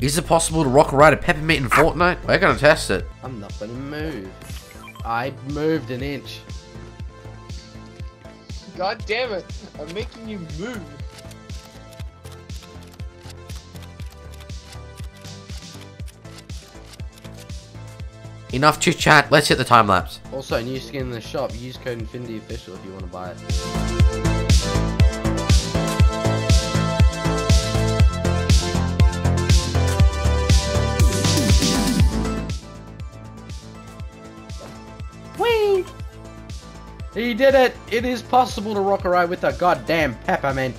Is it possible to rocket ride a peppermint in Fortnite? We're gonna test it. I'm not gonna move. I moved an inch. God damn it! I'm making you move. Enough chit chat, let's hit the time lapse. Also, new skin in the shop. Use code Infinity Official if you want to buy it. Whee! He did it! It is possible to rocket ride with a goddamn peppermint.